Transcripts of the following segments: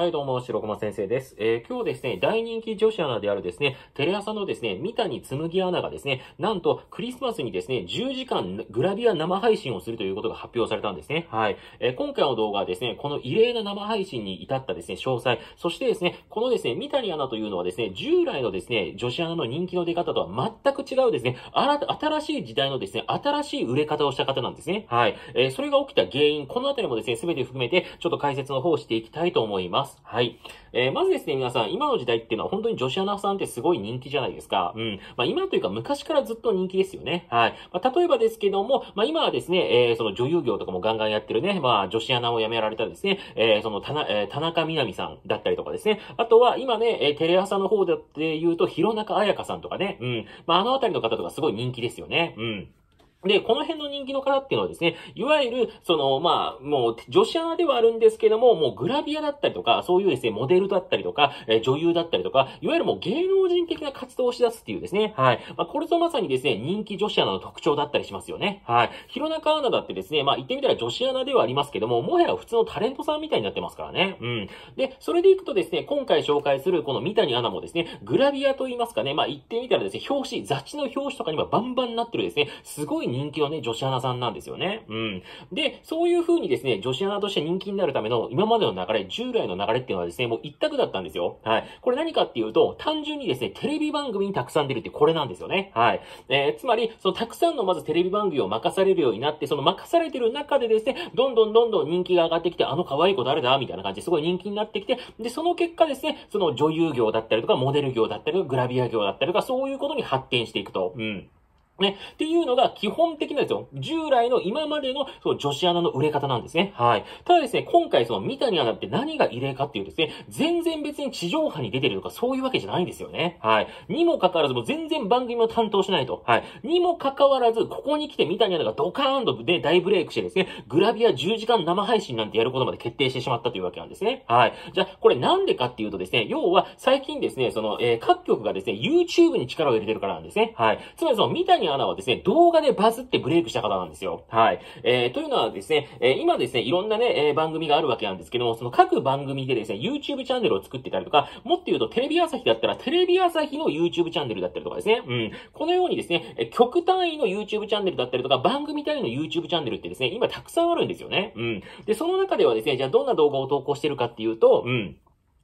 はい、どうも、白駒先生です。えー今日ですね、大人気女子アナであるですね、テレ朝のですね、三谷紬アナがですね、なんと、クリスマスにですね、10時間グラビア生配信をするということが発表されたんですね。はい。えー今回の動画はですね、この異例な生配信に至ったですね、詳細、そしてですね、このですね、三谷アナというのはですね、従来のですね、女子アナの人気の出方とは全く違うですね、あら新しい時代のですね、新しい売れ方をした方なんですね。はい。えーそれが起きた原因、このあたりもですね、すべて含めて、ちょっと解説の方をしていきたいと思います。はい。えーまずですね、皆さん、今の時代っていうのは本当に女子アナさんってすごい人気じゃないですか。うん。まあ今というか昔からずっと人気ですよね。はい。まあ例えばですけども、まあ今はですね、えーその女優業とかもガンガンやってるね、まあ女子アナを辞められたですね、えーその田な、えー田中みな実さんだったりとかですね。あとは今ね、えーテレ朝の方で言うと、弘中彩香さんとかね。うん。まああのあたりの方とかすごい人気ですよね。うん。で、この辺の人気の方っていうのはですね、いわゆる、その、まあ、もう、女子アナではあるんですけども、もうグラビアだったりとか、そういうですね、モデルだったりとか、えー女優だったりとか、いわゆるもう芸能人的な活動をし出すっていうですね、はい。まあ、これぞまさにですね、人気女子アナの特徴だったりしますよね。はい。弘中アナだってですね、まあ、言ってみたら女子アナではありますけども、もはや普通のタレントさんみたいになってますからね。うん。で、それでいくとですね、今回紹介するこの三谷アナもですね、グラビアと言いますかね、まあ、言ってみたらですね、表紙、雑誌の表紙とかにはバンバンになってるですね、すごい人気のね、女子アナさんなんですよね。うん。で、そういう風にですね、女子アナとして人気になるための今までの流れ、従来の流れっていうのはですね、もう一択だったんですよ。はい。これ何かっていうと、単純にですね、テレビ番組にたくさん出るってこれなんですよね。はい。えーつまり、そのたくさんのまずテレビ番組を任されるようになって、その任されてる中でですね、どんどんどんどん人気が上がってきて、あの可愛い子誰だみたいな感じですごい人気になってきて、で、その結果ですね、その女優業だったりとか、モデル業だったりとか、グラビア業だったりとか、そういうことに発展していくと。うん。ね。っていうのが基本的なんですよ。従来の今までのその女子アナの売れ方なんですね。はい。ただですね、今回その三谷アナって何が異例かっていうですね、全然別に地上波に出てるとかそういうわけじゃないんですよね。はい。にもかかわらずもう全然番組を担当しないと。はい。にもかかわらず、ここに来て三谷アナがドカーンとで大ブレイクしてですね、グラビア10時間生配信なんてやることまで決定してしまったというわけなんですね。はい。じゃあ、これなんでかっていうとですね、要は最近ですね、その、えー各局がですね、YouTube に力を入れてるからなんですね。はい。つまりその三谷アナはですね、動画でバズってブレイクした方なんですよ。はい。えー、というのはですね、えー今ですね、いろんなね、えー番組があるわけなんですけども、その各番組でですね、YouTube チャンネルを作ってたりとか、もっと言うとテレビ朝日だったら、テレビ朝日の YouTube チャンネルだったりとかですね、うん。このようにですね、えー極単位の YouTube チャンネルだったりとか、番組単位の YouTube チャンネルってですね、今たくさんあるんですよね。うん。で、その中ではですね、じゃあどんな動画を投稿してるかっていうと、うん。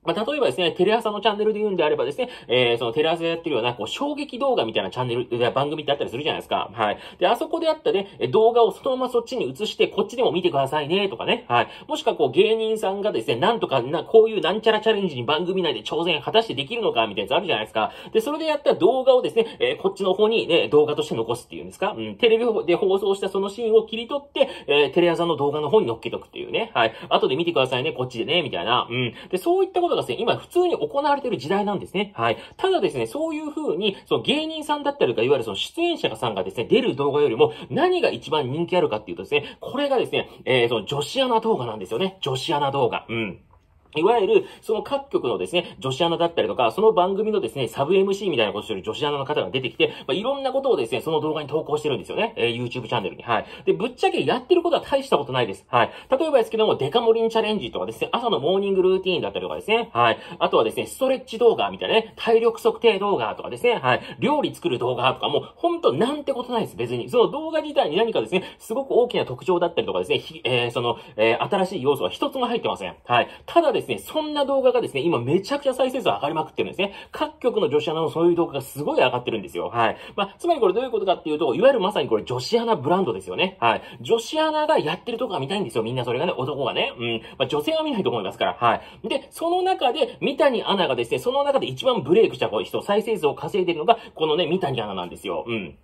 まあ、例えばですね、テレ朝のチャンネルで言うんであればですね、えー、そのテレ朝でやってるような、こう、衝撃動画みたいなチャンネル、番組ってあったりするじゃないですか。はい。で、あそこであったね、動画をそのままそっちに移して、こっちでも見てくださいね、とかね。はい。もしくはこう、芸人さんがですね、なんとかな、こういうなんちゃらチャレンジに番組内で挑戦果たしてできるのか、みたいなやつあるじゃないですか。で、それでやった動画をですね、えーこっちの方にね、動画として残すっていうんですか？うん。テレビで放送したそのシーンを切り取って、えーテレ朝の動画の方に乗っけとくっていうね。はい。後で見てくださいね、こっちでね、みたいな。うん。で、そういったことがですね、今普通に行われている時代なんですね。はい。ただですね、そういう風に、その芸人さんだったりとか、いわゆるその出演者さんがですね、出る動画よりも何が一番人気あるかっていうとですね、これがですね、えー、その女子アナ動画なんですよね。女子アナ動画。うん。いわゆる、その各局のですね、女子アナだったりとか、その番組のですね、サブ MC みたいなことをしてる女子アナの方が出てきて、まあ、いろんなことをですね、その動画に投稿してるんですよね。えー YouTube チャンネルに。はい。で、ぶっちゃけやってることは大したことないです。はい。例えばですけども、デカ盛りチャレンジとかですね、朝のモーニングルーティーンだったりとかですね。はい。あとはですね、ストレッチ動画みたいなね、体力測定動画とかですね。はい。料理作る動画とかも、ほんとなんてことないです。別に。その動画自体に何かですね、すごく大きな特徴だったりとかですね、ひえーその、えー新しい要素は一つも入ってません。はい。ただですね、そんな動画がですね、今めちゃくちゃ再生数上がりまくってるんですね。各局の女子アナのそういう動画がすごい上がってるんですよ。はい。まあ、つまりこれどういうことかっていうと、いわゆるまさにこれ女子アナブランドですよね。はい。女子アナがやってるとこが見たいんですよ。みんなそれがね、男がね。うん。まあ、女性は見ないと思いますから。はい。で、その中で、三谷アナがですね、その中で一番ブレイクした人、再生数を稼いでるのが、このね、三谷アナなんですよ。うん。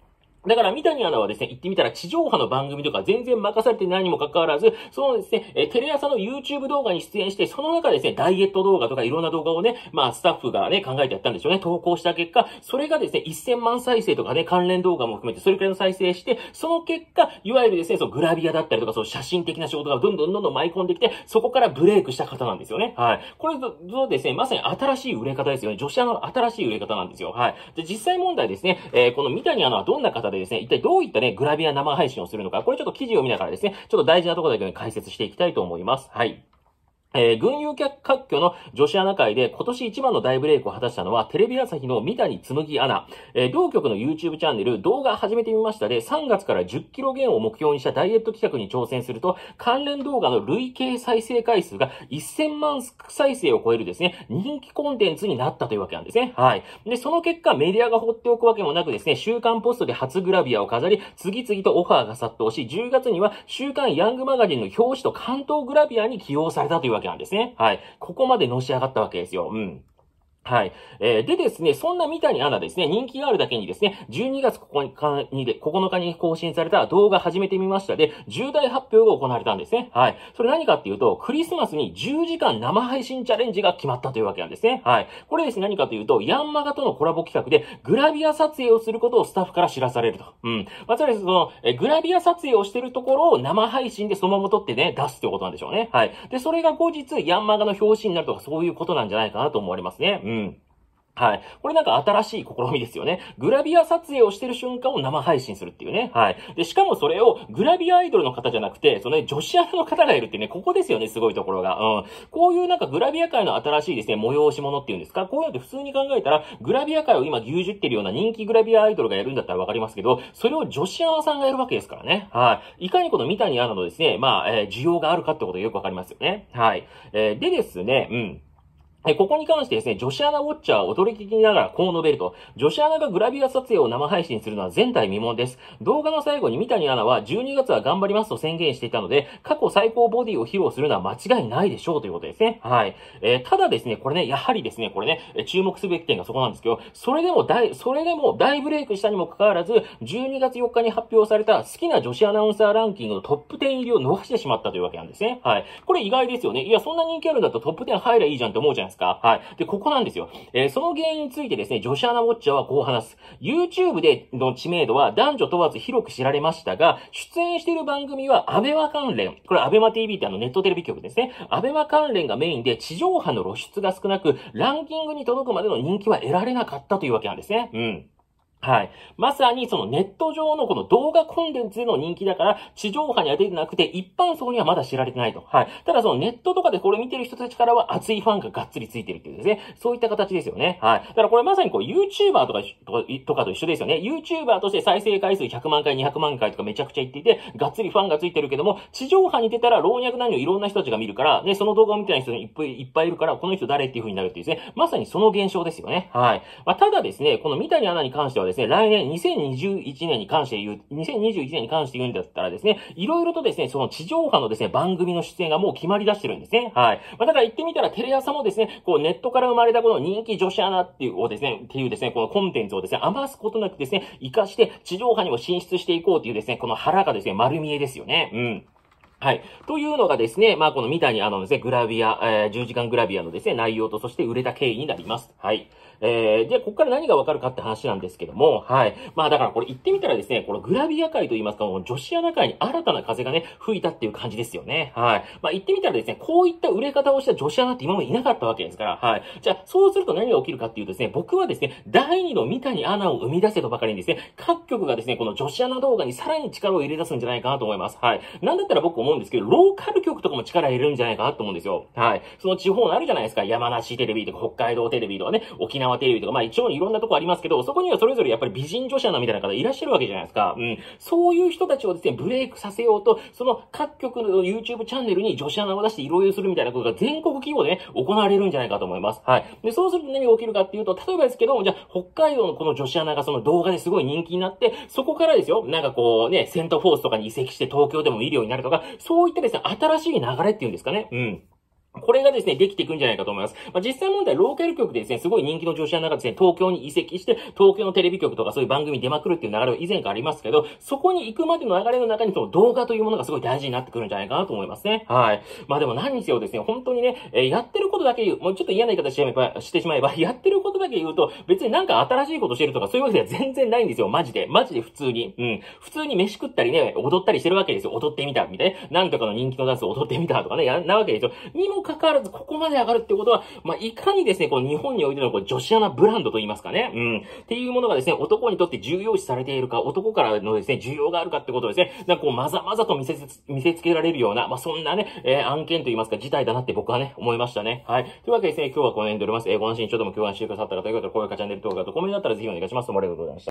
だから、三谷アナはですね、言ってみたら地上波の番組とか全然任されてないにもかかわらず、そのですね、えテレ朝の YouTube 動画に出演して、その中でですね、ダイエット動画とかいろんな動画をね、まあ、スタッフがね、考えてやったんでしょうね。投稿した結果、それがですね、1000万再生とかね、関連動画も含めて、それくらいの再生して、その結果、いわゆるですね、そのグラビアだったりとか、そう写真的な仕事がどんどんどんどん舞い込んできて、そこからブレイクした方なんですよね。はい。これと、とですね、まさに新しい売れ方ですよね。女子アナの新しい売れ方なんですよ。はい。で、実際問題ですね、えーこの三谷アナはどんな方でですね、一体どういったね、グラビア生配信をするのか、これちょっと記事を見ながらですね、ちょっと大事なところだけ解説していきたいと思います。はい。えー、群雄割拠の女子アナ界で今年一番の大ブレイクを果たしたのはテレビ朝日の三谷紬アナ。えー、同局の YouTube チャンネル動画始めてみましたで3月から10キロ減を目標にしたダイエット企画に挑戦すると関連動画の累計再生回数が1000万再生を超えるですね、人気コンテンツになったというわけなんですね。はい。で、その結果メディアが放っておくわけもなくですね、週刊ポストで初グラビアを飾り、次々とオファーが殺到し、10月には週刊ヤングマガジンの表紙と関東グラビアに起用されたというわけわけなんですね。はい。ここまでのし上がったわけですよ。うん。はい。えー、でですね、そんな三谷アナですね、人気があるだけにですね、12月9日にで、9日に更新された動画始めてみましたで、重大発表が行われたんですね。はい。それ何かっていうと、クリスマスに10時間生配信チャレンジが決まったというわけなんですね。はい。これですね、何かというと、ヤンマガとのコラボ企画で、グラビア撮影をすることをスタッフから知らされると。うん。まあ、つまりその、え、グラビア撮影をしてるところを生配信でそのまま撮ってね、出すってことなんでしょうね。はい。で、それが後日、ヤンマガの表紙になるとか、そういうことなんじゃないかなと思われますね。うん。うんはい。これなんか新しい試みですよね。グラビア撮影をしてる瞬間を生配信するっていうね。はい。で、しかもそれをグラビアアイドルの方じゃなくて、そのね、女子アナの方がいるってね、ここですよね、すごいところが。うん。こういうなんかグラビア界の新しいですね、催し物っていうんですか？こういうのって普通に考えたら、グラビア界を今牛耳ってるような人気グラビアアイドルがやるんだったらわかりますけど、それを女子アナさんがやるわけですからね。はい。いかにこの三谷アナのですね、まあ、えー、需要があるかってことがよくわかりますよね。はい。えー、でですね、うん。ここに関してですね、女子アナウォッチャーは驚きながらこう述べると、女子アナがグラビア撮影を生配信するのは前代未聞です。動画の最後に三谷アナは12月は頑張りますと宣言していたので、過去最高ボディを披露するのは間違いないでしょうということですね。はい。えー、ただですね、これね、やはりですね、これね、注目すべき点がそこなんですけど、それでも大、それでも大ブレイクしたにもかかわらず、12月4日に発表された好きな女子アナウンサーランキングのトップ10入りを逃してしまったというわけなんですね。はい。これ意外ですよね。いや、そんな人気あるんだったらトップ10入りゃいいじゃんって思うじゃないですか？はい。で、ここなんですよ。えー、その原因についてですね、女子アナウォッチャーはこう話す。YouTube での知名度は男女問わず広く知られましたが、出演している番組はアベマ関連。これアベマ TV ってあのネットテレビ局ですね。アベマ関連がメインで地上波の露出が少なく、ランキングに届くまでの人気は得られなかったというわけなんですね。うん。はい。まさにそのネット上のこの動画コンテンツでの人気だから、地上波には出てなくて、一般層にはまだ知られてないと。はい。ただそのネットとかでこれ見てる人たちからは熱いファンががっつりついてるっていうですね。そういった形ですよね。はい。だからこれまさにこう YouTuber とかとかと一緒ですよね。YouTuber として再生回数100万回、200万回とかめちゃくちゃ言っていて、がっつりファンがついてるけども、地上波に出たら老若男女いろんな人たちが見るから、ね、その動画を見てない人いっぱいいっぱいいるから、この人誰っていう風になるっていうですね。まさにその現象ですよね。はい。まあ、ただですね、この三谷アナに関してはですね、来年2000 2021年に関して言う、2021年に関して言うんだったらですね、いろいろとですね、その地上波のですね、番組の出演がもう決まり出してるんですね。はい。まあ、だから言ってみたらテレ朝もですね、こうネットから生まれたこの人気女子アナっていうをですね、っていうですね、このコンテンツをですね、余すことなくですね、活かして地上波にも進出していこうというですね、この腹がですね、丸見えですよね。うん。はい。というのがですね、まあ、この三谷あのですね、グラビア、えー、10時間グラビアのですね、内容とそして売れた経緯になります。はい。えー、で、ここから何がわかるかって話なんですけども、はい。まあだからこれ言ってみたらですね、このグラビア界といいますか、もう女子アナ界に新たな風がね、吹いたっていう感じですよね。はい。まあ言ってみたらですね、こういった売れ方をした女子アナって今までいなかったわけですから、はい。じゃあ、そうすると何が起きるかっていうとですね、僕はですね、第二の三谷アナを生み出せとばかりにですね、各局がですね、この女子アナ動画にさらに力を入れ出すんじゃないかなと思います。はい。なんだったら僕思うんですけど、ローカル局とかも力入れるんじゃないかなと思うんですよ。はい。その地方のあるじゃないですか。山梨テレビとか北海道テレビとかね、沖縄テレビとか、まあ一応いろんなとこありますけど、そこにはそれぞれやっぱり美人女子アナみたいな方いらっしゃるわけじゃないですか。うん。そういう人たちをですね、ブレイクさせようと、その各局の YouTube チャンネルに女子アナを出していろいろするみたいなことが全国規模でね、行われるんじゃないかと思います。はい。で、そうすると何が起きるかっていうと、例えばですけど、じゃあ、北海道のこの女子アナがその動画ですごい人気になって、そこからですよ、なんかこうね、セントフォースとかに移籍して東京でも見るようになるとか、そういったですね、新しい流れっていうんですかね。うん。これがですね、できていくんじゃないかと思います。まあ、実際問題、ローカル局でですね、すごい人気の女子アナがですね、東京に移籍して、東京のテレビ局とかそういう番組出まくるっていう流れは以前からありますけど、そこに行くまでの流れの中にその動画というものがすごい大事になってくるんじゃないかなと思いますね。はい。まあでも何にせよですね、本当にね、えー、やってることだけ言う、もうちょっと嫌な言い方してしまえば、してしまえば、やってることだけ言うと、別になんか新しいことしてるとかそういうわけでは全然ないんですよ、マジで。マジで普通に。うん。普通に飯食ったりね、踊ったりしてるわけですよ。踊ってみた、みたいな。なんとかの人気のダンス踊ってみたとかね、や、なわけですよ。にもかかわらず、ここまで上がるってことは、まあ、いかにですね、この日本においてのこう女子アナブランドと言いますかね。うん。っていうものがですね、男にとって重要視されているか、男からのですね、需要があるかってことですね。なんかこう、まざまざと見せつ、見せつけられるような、まあ、そんなね、えー、案件と言いますか、事態だなって僕はね、思いましたね。はい。というわけでですね、今日はこの辺でおります。えー、ご安心ちょっとも今日は収穫さった方ということで、こういうチャンネル動画とコメントだったらぜひお願いします。どうもありがとうございました。